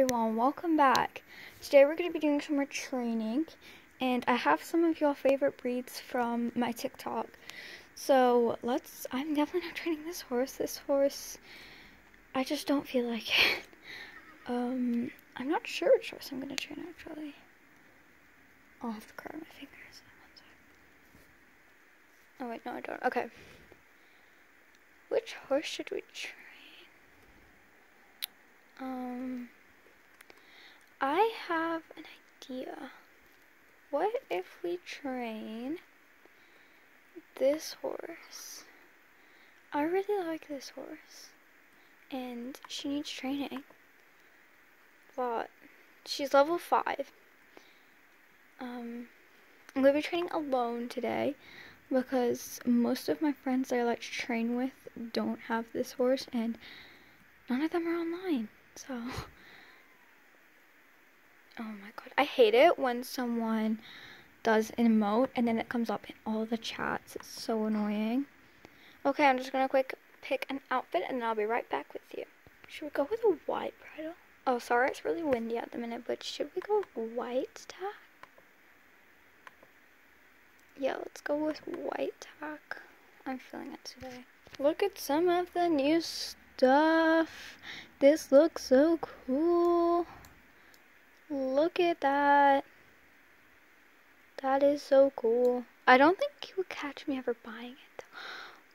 everyone, welcome back. Today we're going to be doing some more training and I have some of your favorite breeds from my TikTok. So let's, I'm definitely not training this horse. This horse, I just don't feel like it. Um, I'm not sure which horse I'm going to train actually. I'll have to curl my fingers. Oh wait, no I don't. Okay. Which horse should we train? Um... I have an idea. What if we train this horse? I really like this horse. And she needs training. But she's level 5. Um, I'm going to be training alone today because most of my friends that I like to train with don't have this horse and none of them are online. So Oh my god. I hate it when someone does an emote and then it comes up in all the chats. It's so annoying. Okay, I'm just gonna quick pick an outfit and then I'll be right back with you. Should we go with a white bridle? Oh, sorry, it's really windy at the minute, but should we go with white tack? Yeah, let's go with white tack. I'm feeling it today. Look at some of the new stuff. This looks so cool. Look at that. That is so cool. I don't think you would catch me ever buying it.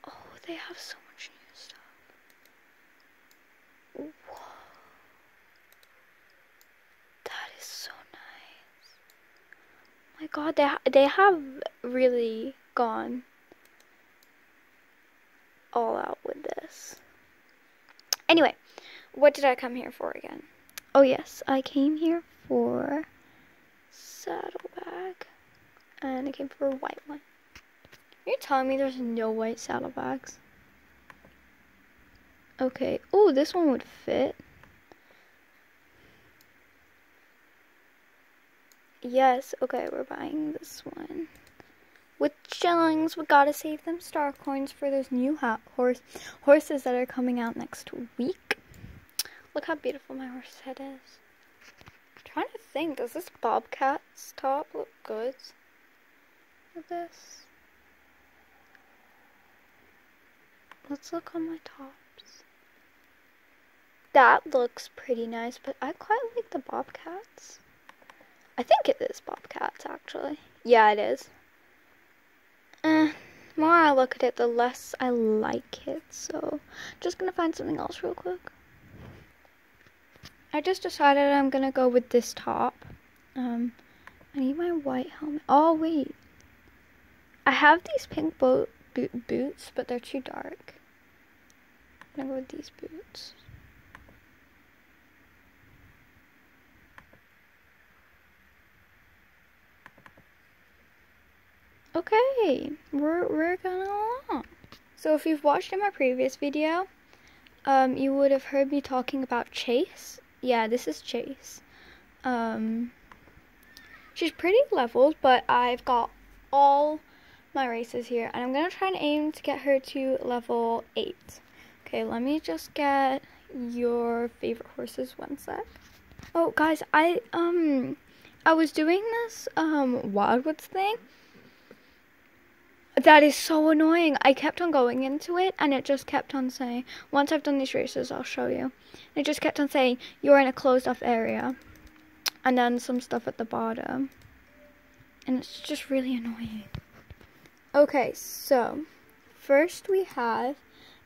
Oh, they have so much new stuff. Whoa. That is so nice. my god, they, ha they have really gone all out with this. Anyway, what did I come here for again? Oh yes, I came here for saddlebag. And I came for a white one. You're telling me there's no white saddlebags? Okay. Oh, this one would fit. Yes, okay, we're buying this one. With shillings, we gotta save them star coins for those new horse horses that are coming out next week. Look how beautiful my horse head is trying to think, does this Bobcat's top look good with this? Let's look on my tops. That looks pretty nice, but I quite like the Bobcats. I think it is Bobcats, actually. Yeah, it is. Eh, more I look at it, the less I like it, so just gonna find something else real quick. I just decided I'm gonna go with this top. Um, I need my white helmet. Oh, wait. I have these pink bo boot boots, but they're too dark. I'm gonna go with these boots. Okay, we're, we're going along. So if you've watched in my previous video, um, you would have heard me talking about Chase yeah, this is Chase. Um, she's pretty leveled, but I've got all my races here, and I'm gonna try and aim to get her to level 8. Okay, let me just get your favorite horses one sec. Oh, guys, I, um, I was doing this, um, Wildwoods thing, that is so annoying. I kept on going into it and it just kept on saying, once I've done these races, I'll show you. It just kept on saying, you're in a closed off area. And then some stuff at the bottom. And it's just really annoying. Okay, so first we have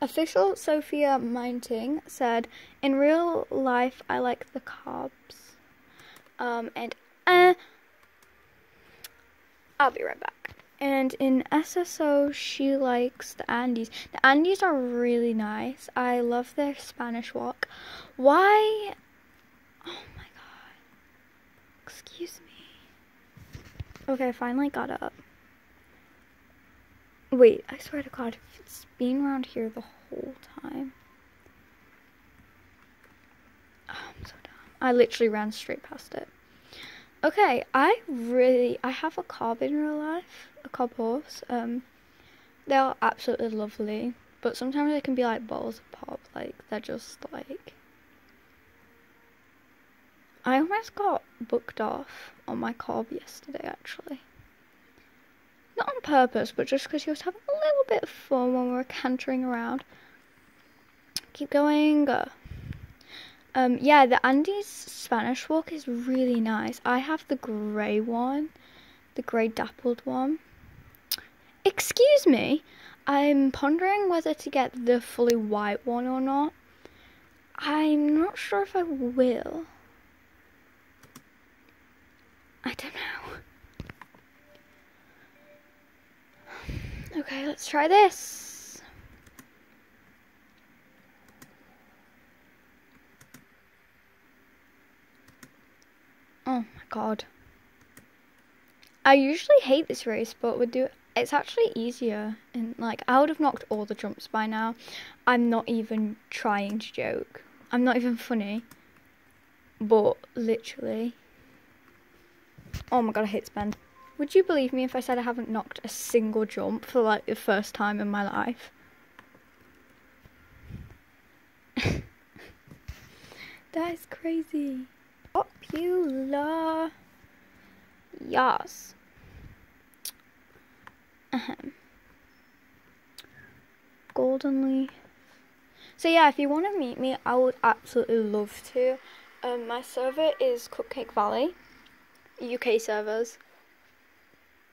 official Sophia Minting said, in real life, I like the cobs. Um, and uh, I'll be right back. And in SSO, she likes the Andes. The Andes are really nice. I love their Spanish walk. Why? Oh my god. Excuse me. Okay, I finally got up. Wait, I swear to god, it's been around here the whole time. Oh, I'm so dumb. I literally ran straight past it. Okay, I really, I have a cob in real life, a cob horse. Um, they're absolutely lovely, but sometimes they can be like balls of pop, like they're just like. I almost got booked off on my cob yesterday, actually. Not on purpose, but just because he was having a little bit of fun when we were cantering around. Keep going. Um, yeah, the Andes Spanish walk is really nice. I have the grey one, the grey dappled one. Excuse me, I'm pondering whether to get the fully white one or not. I'm not sure if I will. I don't know. Okay, let's try this. Oh my god. I usually hate this race, but would do it's actually easier and like I would have knocked all the jumps by now. I'm not even trying to joke. I'm not even funny. But literally Oh my god, I hate spend. Would you believe me if I said I haven't knocked a single jump for like the first time in my life? that is crazy. Popular. Yes. Ahem. Golden leaf. So yeah, if you want to meet me, I would absolutely love to. Um, my server is Cupcake Valley. UK servers.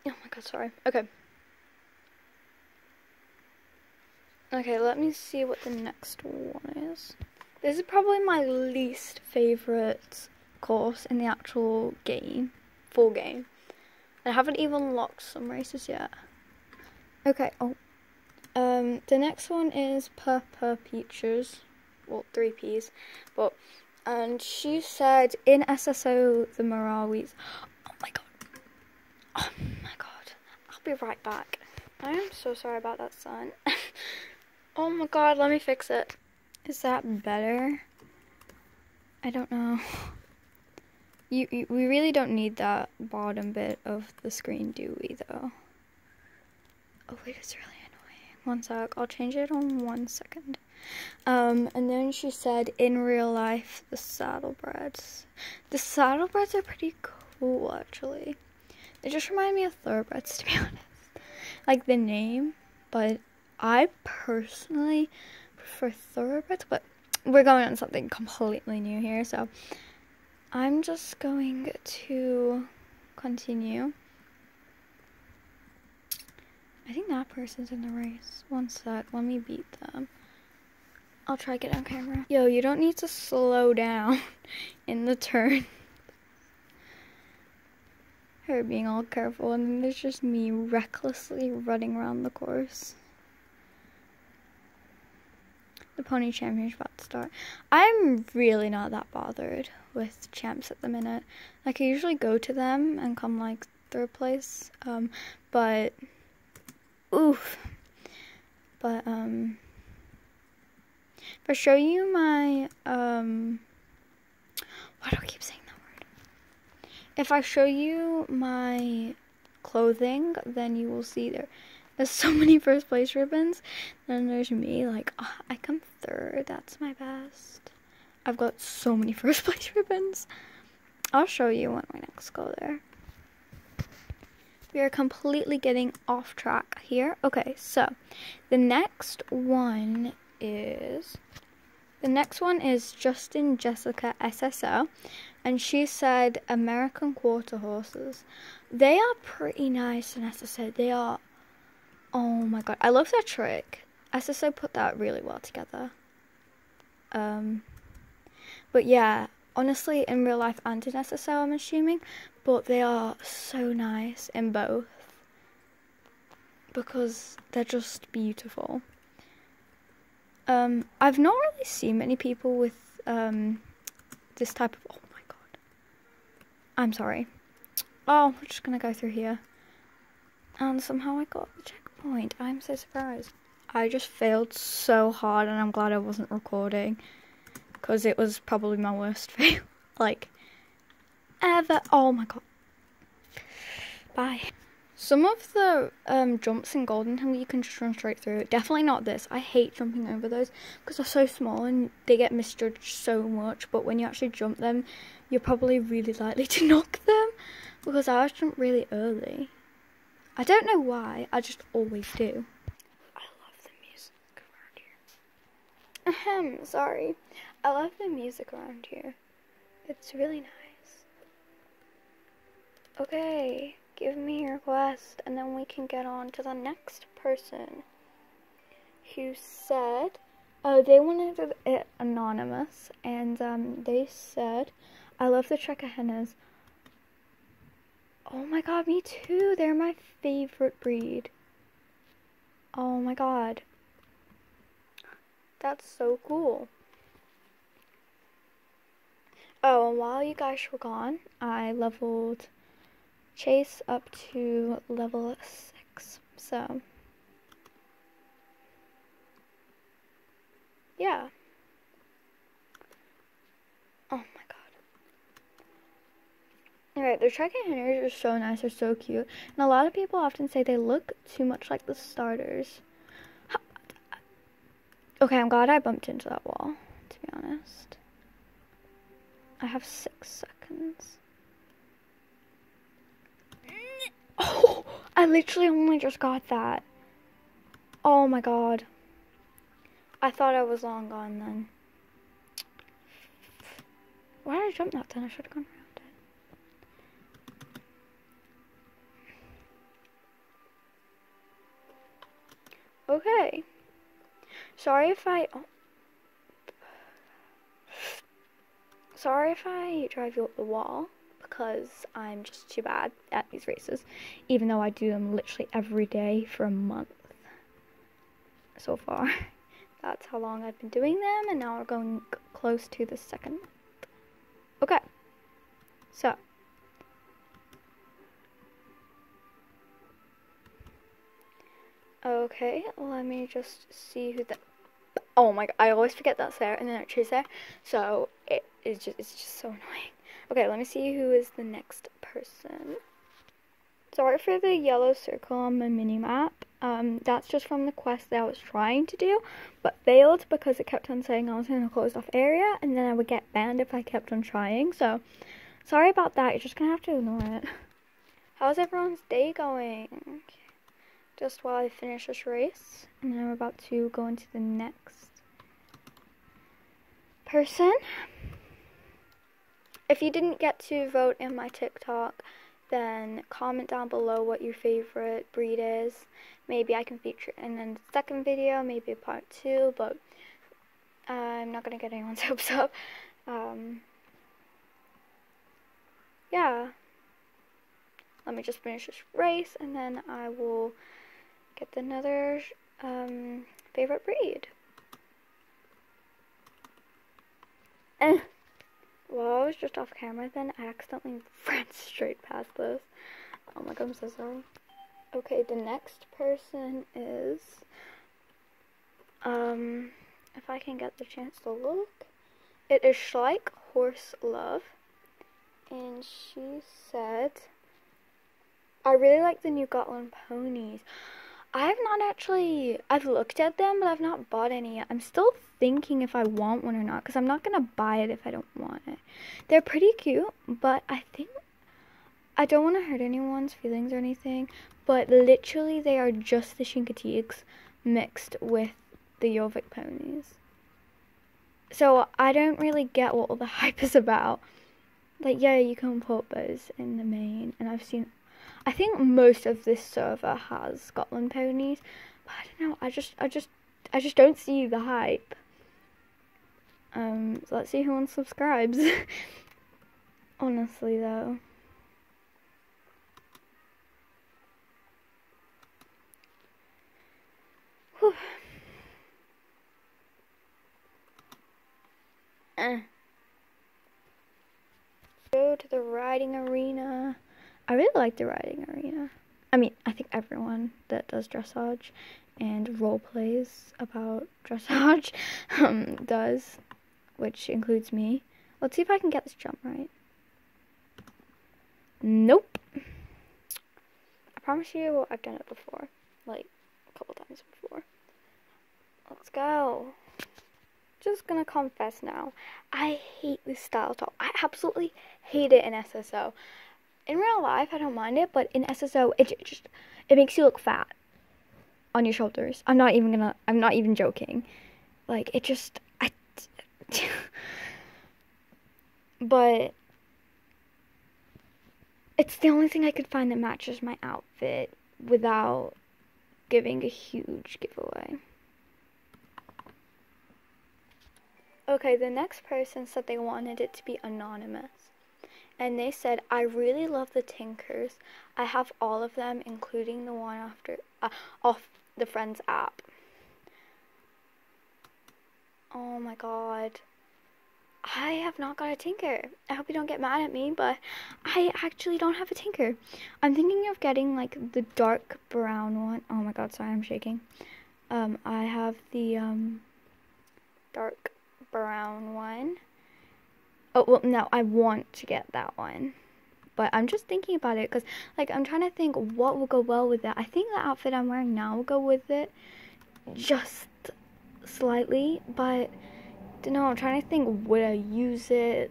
Oh my god, sorry. Okay. Okay, let me see what the next one is. This is probably my least favourite course in the actual game. Full game. I haven't even locked some races yet. Okay, oh. Um, the next one is Purple Peaches. Well, three P's. But and she said in SSO the Marwaris. Oh my god. Oh my god. I'll be right back. I am so sorry about that son. oh my god, let me fix it. Is that better? I don't know. You, you, we really don't need that bottom bit of the screen, do we, though? Oh, wait, it's really annoying. One sec, I'll change it on one second. Um, and then she said, in real life, the saddlebreds. The saddlebreds are pretty cool, actually. They just remind me of thoroughbreds, to be honest. Like the name, but I personally prefer thoroughbreds, but we're going on something completely new here, so I'm just going to continue. I think that person's in the race. One sec, let me beat them. I'll try to get on camera. Yo, you don't need to slow down in the turn. Her being all careful, and then there's just me recklessly running around the course. The pony championship about to start. I'm really not that bothered with champs at the minute. Like I usually go to them and come like third place. Um, but oof. But um if I show you my, um, why do I keep saying that word? If I show you my clothing, then you will see there. There's so many first place ribbons. Then there's me, like, oh, I come third. That's my best. I've got so many first place ribbons. I'll show you when we next go there. We are completely getting off track here. Okay, so the next one is the next one is Justin Jessica SSO, and she said American quarter horses. They are pretty nice, and SSO they are. Oh my god, I love that trick. SSO put that really well together. Um, but yeah, honestly, in real life and in SSO, I'm assuming, but they are so nice in both because they're just beautiful. Um, I've not really seen many people with um, this type of. Oh my god. I'm sorry. Oh, we're just gonna go through here. And somehow I got the checkpoint. I'm so surprised. I just failed so hard, and I'm glad I wasn't recording. Because it was probably my worst fail. like, ever. Oh my god. Bye. Some of the um, jumps in Golden Hill you can just run straight through. Definitely not this. I hate jumping over those because they're so small and they get misjudged so much. But when you actually jump them, you're probably really likely to knock them because I always jump really early. I don't know why. I just always do. I love the music around here. Ahem. Sorry. I love the music around here. It's really nice. Okay give me your request and then we can get on to the next person who said oh they wanted it anonymous and um, they said i love the hennas. Oh my god me too they're my favorite breed oh my god that's so cool oh and while you guys were gone i leveled Chase up to level 6. So, yeah. Oh my god. Alright, the Trek Henners are so nice, they're so cute. And a lot of people often say they look too much like the starters. Okay, I'm glad I bumped into that wall, to be honest. I have six seconds. Oh, I literally only just got that. Oh my god. I thought I was long gone then. Why did I jump that then? I should have gone Okay. Sorry if I... Oh. Sorry if I drive you up the wall because I'm just too bad at these races, even though I do them literally every day for a month so far. That's how long I've been doing them, and now we're going close to the second. Okay, so. Okay, let me just see who the. Oh my god, I always forget that's there, and then it is there, so it is just it's just so annoying. Okay, let me see who is the next person. Sorry for the yellow circle on my mini map. Um, that's just from the quest that I was trying to do, but failed because it kept on saying I was in a closed off area, and then I would get banned if I kept on trying. So, sorry about that. You're just gonna have to ignore it. How's everyone's day going? Just while I finish this race, and I'm about to go into the next person. If you didn't get to vote in my TikTok, then comment down below what your favorite breed is. Maybe I can feature it in the second video, maybe a part two, but I'm not going to get anyone's hopes up. Um, yeah. Let me just finish this race, and then I will get another um, favorite breed. Eh. Well, I was just off camera then. I accidentally ran straight past this. Oh my god, I'm so sorry. Okay, the next person is, um, if I can get the chance to look, it is Schleich Horse Love, and she said, I really like the new Gotland ponies. I have not actually, I've looked at them, but I've not bought any. I'm still thinking if I want one or not, because I'm not going to buy it if I don't want it. They're pretty cute, but I think, I don't want to hurt anyone's feelings or anything, but literally they are just the Chincoteagues mixed with the Jorvik ponies. So I don't really get what all the hype is about. Like, yeah, you can put those in the main, and I've seen I think most of this server has Gotland ponies, but I don't know. I just, I just, I just don't see the hype. Um, so let's see who unsubscribes. Honestly, though. Whew. Eh. Go to the riding arena. I really like the riding arena. I mean, I think everyone that does dressage and role plays about dressage um, does, which includes me. Let's see if I can get this jump right. Nope. I promise you I've done it before. Like, a couple times before. Let's go. Just gonna confess now. I hate this style top. I absolutely hate it in SSO. In real life, I don't mind it, but in SSO, it just it makes you look fat on your shoulders. I'm not even gonna. I'm not even joking. Like it just. I. but it's the only thing I could find that matches my outfit without giving a huge giveaway. Okay, the next person said they wanted it to be anonymous. And they said, I really love the Tinkers. I have all of them, including the one after uh, off the Friends app. Oh my god. I have not got a Tinker. I hope you don't get mad at me, but I actually don't have a Tinker. I'm thinking of getting like the dark brown one. Oh my god, sorry, I'm shaking. Um, I have the um, dark brown one. Oh, well, no, I want to get that one. But I'm just thinking about it because, like, I'm trying to think what will go well with that. I think the outfit I'm wearing now will go with it just slightly. But, don't know, I'm trying to think would I use it?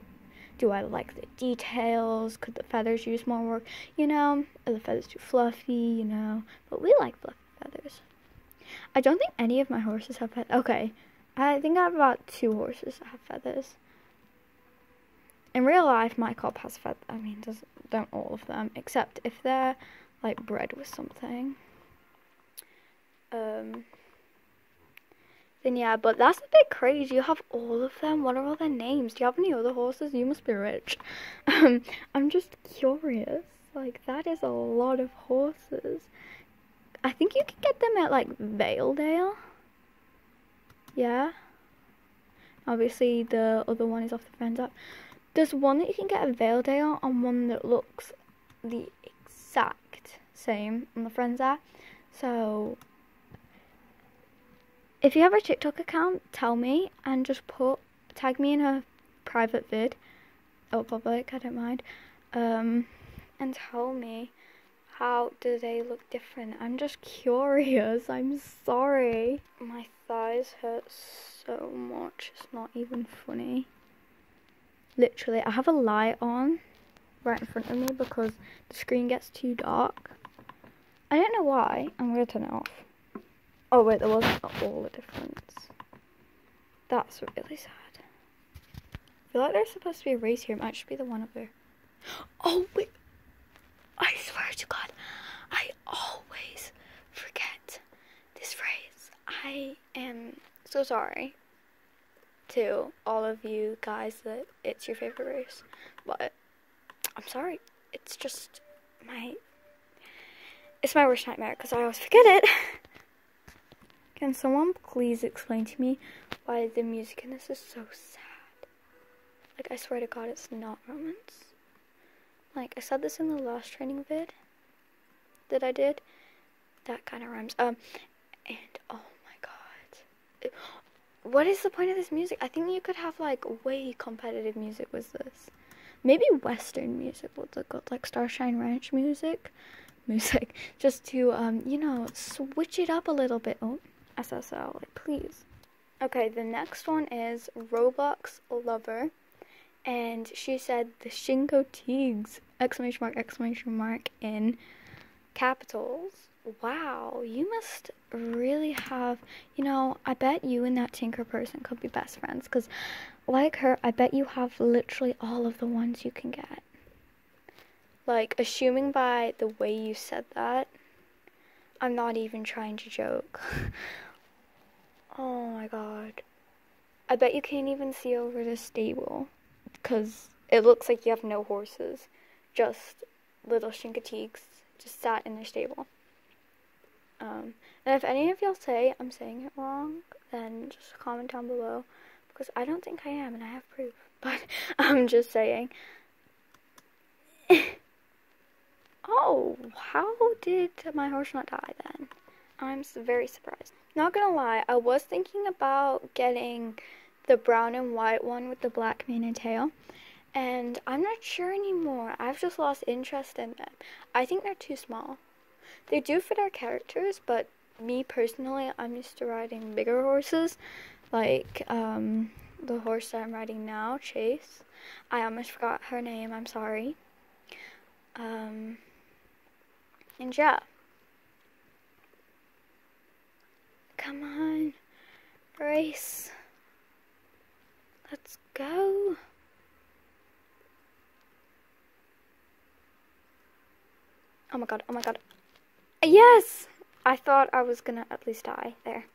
Do I like the details? Could the feathers use more work? You know, are the feathers too fluffy? You know, but we like fluffy feathers. I don't think any of my horses have feathers. Okay, I think I have about two horses that have feathers. In real life, my cop has feathers. I mean, does don't all of them, except if they're like bred with something. Um. Then yeah, but that's a bit crazy. You have all of them. What are all their names? Do you have any other horses? You must be rich. Um, I'm just curious. Like that is a lot of horses. I think you can get them at like Valedale. Yeah. Obviously, the other one is off the Friends app. There's one that you can get at on and one that looks the exact same on the Friends app. So, if you have a TikTok account, tell me and just put, tag me in a private vid or public, I don't mind, um, and tell me how do they look different? I'm just curious. I'm sorry. My thighs hurt so much. It's not even funny. Literally, I have a light on right in front of me because the screen gets too dark. I don't know why. I'm going to turn it off. Oh wait, there wasn't all the difference. That's really sad. I feel like there's supposed to be a race here. It might just be the one up there. Oh wait. I swear to God, I always forget this phrase. I am so sorry to all of you guys that it's your favorite race, but I'm sorry. It's just my it's my worst nightmare because I always forget it. Can someone please explain to me why the music in this is so sad? Like I swear to God, it's not romance. Like I said this in the last training vid that I did. That kind of rhymes. Um, and oh my god, what is the point of this music? I think you could have like way competitive music with this. Maybe Western music would look good, like Starshine Ranch music, music, just to um, you know, switch it up a little bit. Oh, SSO, like please. Okay, the next one is Roblox Lover and she said the Chincoteagues exclamation mark exclamation mark in capitals. Wow, you must really have, you know, I bet you and that Tinker person could be best friends because, like her, I bet you have literally all of the ones you can get. Like, assuming by the way you said that, I'm not even trying to joke. oh my god. I bet you can't even see over the stable because it looks like you have no horses, just little Chincoteagues just sat in their stable. Um, and if any of y'all say I'm saying it wrong, then just comment down below because I don't think I am and I have proof. But I'm just saying. oh, how did my horse not die then? I'm very surprised. Not gonna lie, I was thinking about getting the brown and white one with the black mane and tail. And I'm not sure anymore. I've just lost interest in them. I think they're too small. They do fit our characters, but me personally, I'm used to riding bigger horses, like um, the horse that I'm riding now, Chase. I almost forgot her name. I'm sorry. Um, and yeah. Come on, race. Let's go. Oh my god, oh my god. Yes! I thought I was gonna at least die there.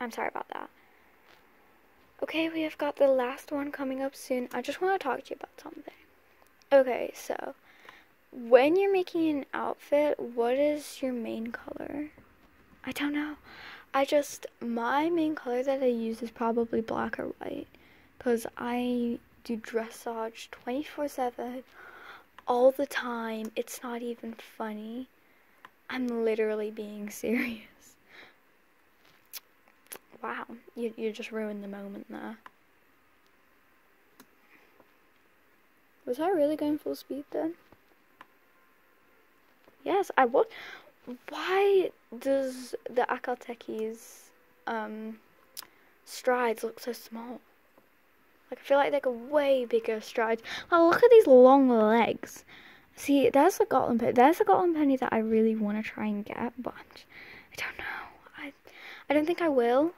I'm sorry about that. Okay, we have got the last one coming up soon. I just want to talk to you about something. Okay, so when you're making an outfit, what is your main color? I don't know. I just, my main color that I use is probably black or white. Because I do dressage 24 7 all the time. It's not even funny. I'm literally being serious. Wow, you, you just ruined the moment there. Was I really going full speed then? Yes, I was. Why does the Akhal-Teke's um, strides look so small? Like, I feel like they go way bigger strides. Oh, look at these long legs. See, there's a Gotland penny. There's a Gotland penny that I really want to try and get, but I don't know. I, I don't think I will.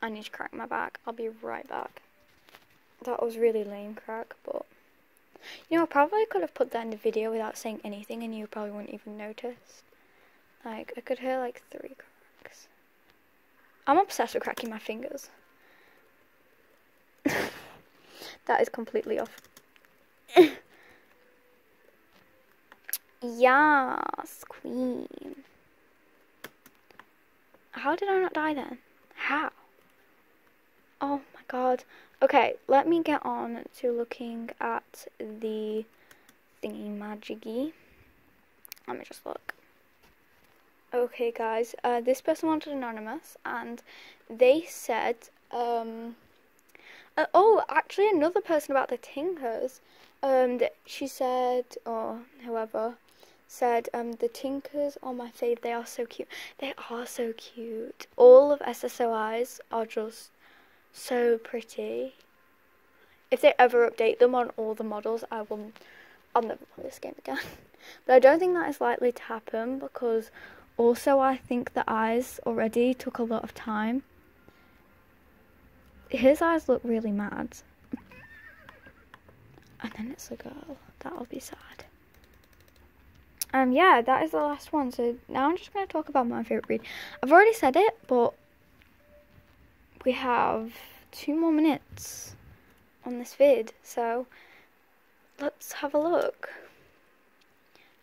I need to crack my back. I'll be right back. That was really lame crack, but... You know, I probably could have put that in the video without saying anything and you probably wouldn't even notice. Like, I could hear like three cracks. I'm obsessed with cracking my fingers. That is completely off. yes, queen. How did I not die then? How? Oh my god. Okay, let me get on to looking at the thingy magigi. Let me just look. Okay, guys, uh, this person wanted anonymous, and they said, um, uh, oh, actually, another person about the Tinkers, um, she said, or whoever, said, um, the Tinkers are my fave. They are so cute. They are so cute. All of SSOIs are just so pretty. If they ever update them on all the models, I will. I'll never play this game again. but I don't think that is likely to happen because also I think the eyes already took a lot of time. His eyes look really mad. And then it's a girl. That'll be sad. Um, yeah, that is the last one. So now I'm just going to talk about my favourite breed. I've already said it, but we have two more minutes on this vid, so let's have a look.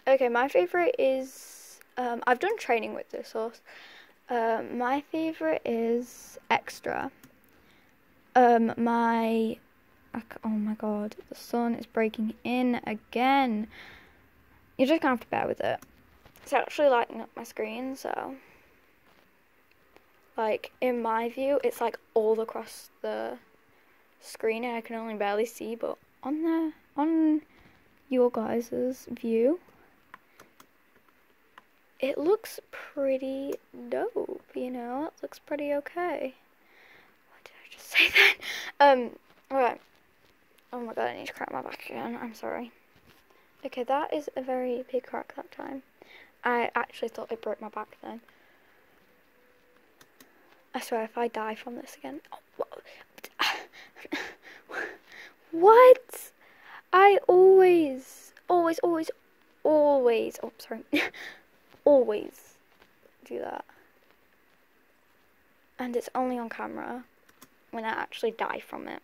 Okay, my favourite is, um, I've done training with this horse. Um, my favourite is Extra. Um, my, oh my god, the sun is breaking in again. You're just gonna have to bear with it. It's actually lighting up my screen, so like in my view it's like all across the screen and I can only barely see but on the on your guys's view it looks pretty dope you know it looks pretty okay what did I just say that? Um alright oh my god I need to crack my back again. I'm sorry. Okay that is a very big crack that time. I actually thought I broke my back then. I swear if I die from this again. Oh, what? I always, always, always, always, oh, sorry, always do that. And it's only on camera when I actually die from it.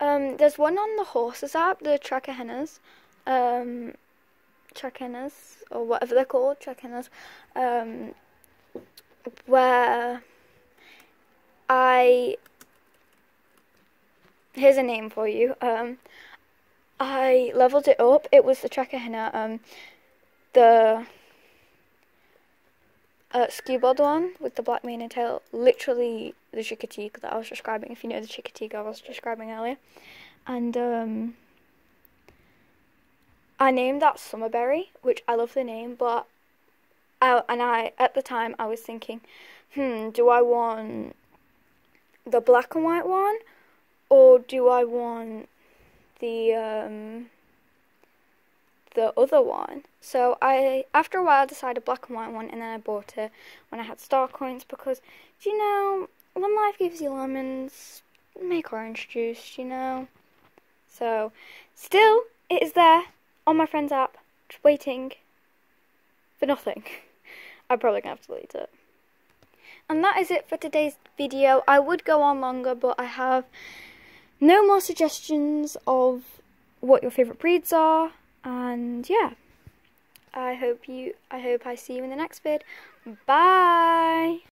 Um, there's one on the horses app, the Trakehners, um, Trakehners, or whatever they're called, Trakehners, um, where I here's a name for you. Um, I leveled it up. It was the Trakehner. Um, the uh, Skewbald one with the black mane and tail, literally the Chickadee that I was describing, if you know the Chickadee I was describing earlier. And um, I named that Summerberry, which I love the name, but I, and I at the time I was thinking, hmm, do I want the black and white one, or do I want the um, the other one. So I, after a while, I decided black and white one, and then I bought it when I had star coins because, do you know, when life gives you lemons, make orange juice, you know. So, still, it is there on my friend's app, just waiting for nothing. I'm probably gonna have to delete it. And that is it for today's video. I would go on longer, but I have no more suggestions of what your favourite breeds are and yeah i hope you i hope i see you in the next vid bye